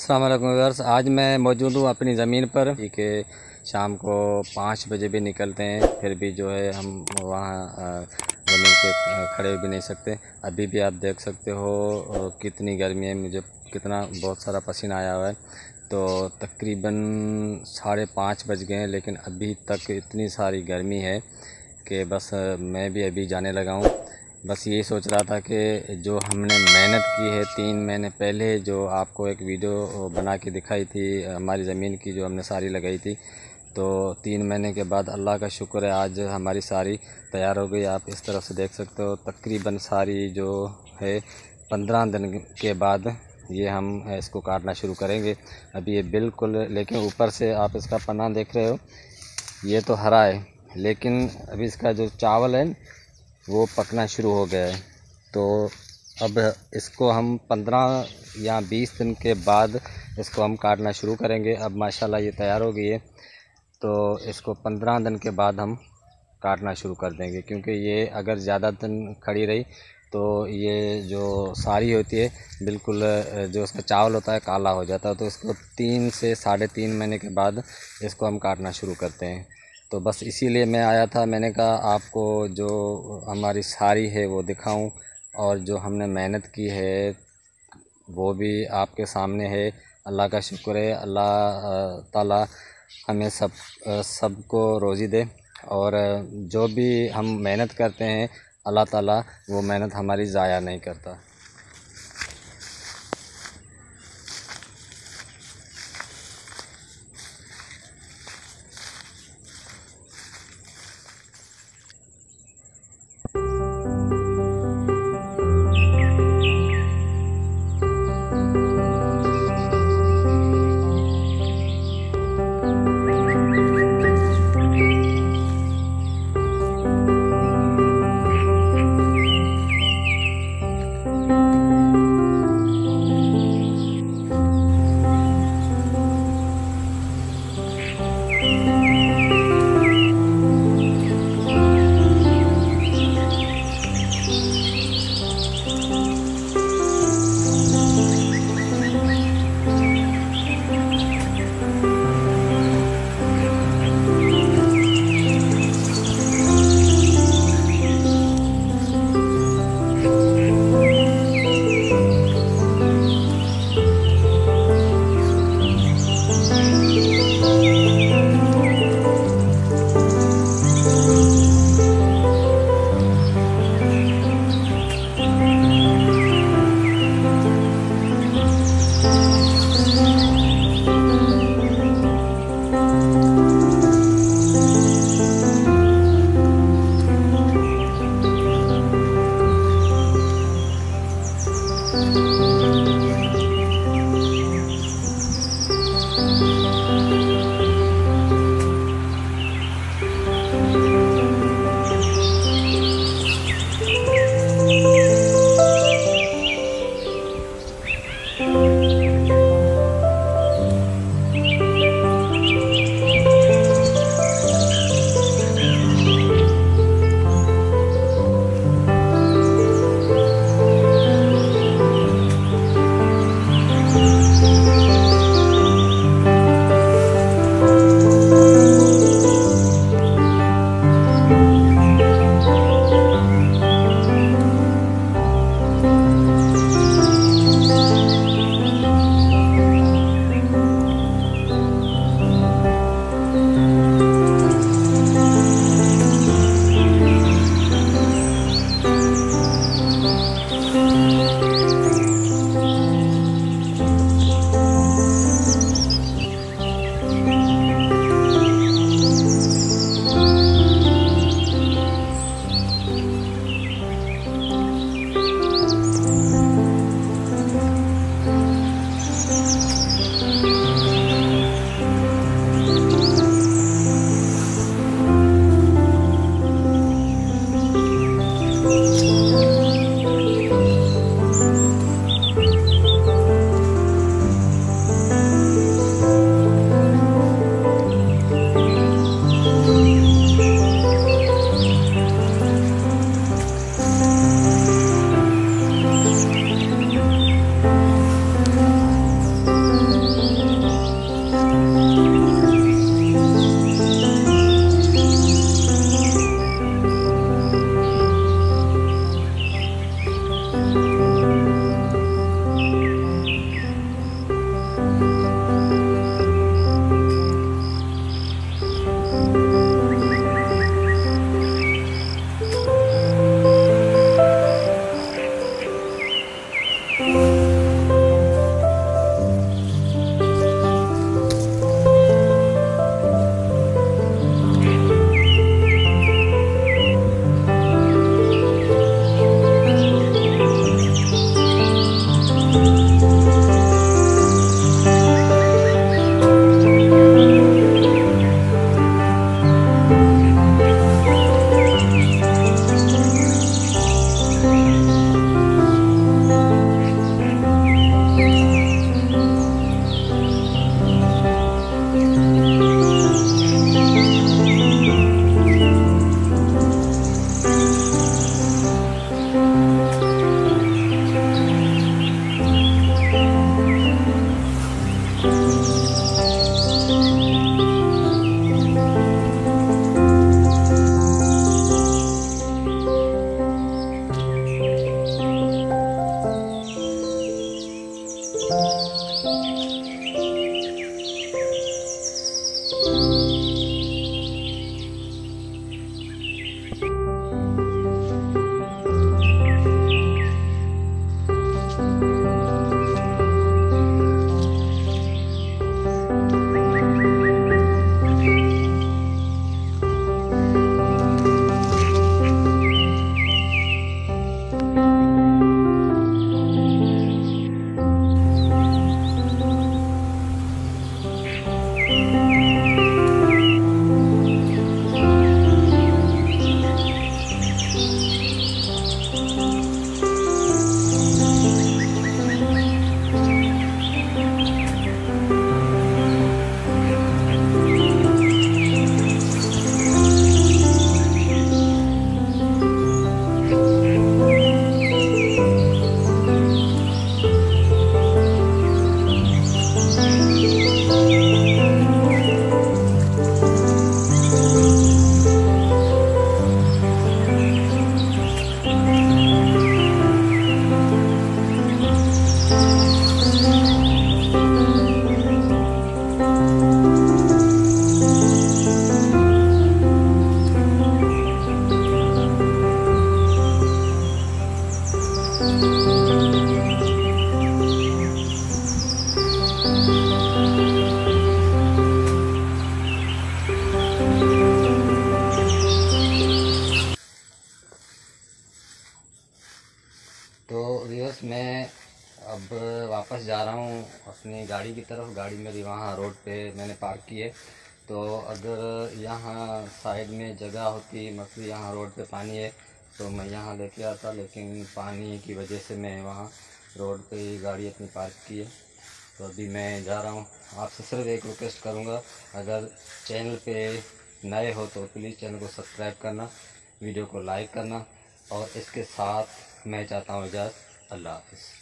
अस्सलाम वालेकुम व्यूअर्स। आज मैं मौजूद हूँ अपनी ज़मीन पर। कि शाम को पाँच बजे भी निकलते हैं, फिर भी जो है हम वहाँ ज़मीन पे खड़े भी नहीं सकते। अभी भी आप देख सकते हो कितनी गर्मी है, मुझे कितना, बहुत सारा पसीना आया हुआ है। तो तकरीबन साढ़े पाँच बज गए हैं, लेकिन अभी तक इतनी सारी गर्मी है कि बस मैं भी अभी जाने लगा हूँ। बस यही सोच रहा था कि जो हमने मेहनत की है, तीन महीने पहले जो आपको एक वीडियो बना के दिखाई थी, हमारी ज़मीन की जो हमने सारी लगाई थी तो तीन महीने के बाद अल्लाह का शुक्र है आज हमारी सारी तैयार हो गई। आप इस तरफ़ से देख सकते हो, तकरीबन सारी जो है, पंद्रह दिन के बाद ये हम इसको काटना शुरू करेंगे। अभी ये बिल्कुल लेकिन ऊपर से आप इसका पन्ना देख रहे हो, ये तो हरा है, लेकिन अभी इसका जो चावल है वो पकना शुरू हो गया है। तो अब इसको हम पंद्रह या बीस दिन के बाद इसको हम काटना शुरू करेंगे। अब माशाल्लाह ये तैयार हो गई है। तो इसको पंद्रह दिन के बाद हम काटना शुरू कर देंगे, क्योंकि ये अगर ज़्यादा दिन खड़ी रही तो ये जो सारी होती है, बिल्कुल, जो उसका चावल होता है, काला हो जाता है। तो इसको तीन से साढ़े तीन महीने के बाद इसको हम काटना शुरू करते हैं। तो बस इसीलिए मैं आया था। मैंने कहा, आपको जो हमारी सारी है वो दिखाऊँ और जो हमने मेहनत की है, वो भी आपके सामने है। अल्लाह का शुक्र है। अल्लाह ताला हमें सब सबको रोज़ी दे और जो भी हम मेहनत करते हैं, अल्लाह ताला वो मेहनत हमारी ज़ाया नहीं करता। Música तो व्यूअर्स मैं अब वापस जा रहा हूँ अपनी गाड़ी की तरफ़। गाड़ी मेरी वहाँ रोड पे मैंने पार्क की है। तो अगर यहाँ साइड में जगह होती मतलब यहाँ रोड पे पानी है तो मैं यहाँ लेके आता। लेकिन पानी की वजह से मैं वहाँ रोड पे ही गाड़ी अपनी पार्क की है। तो अभी मैं जा रहा हूँ। आपसे सिर्फ़ एक रिक्वेस्ट करूँगा। अगर चैनल पे नए हो तो प्लीज़ चैनल को सब्सक्राइब करना वीडियो को लाइक करना और इसके साथ मैं चाहता हूँ इजाज़ अल्लाह हाफिज़।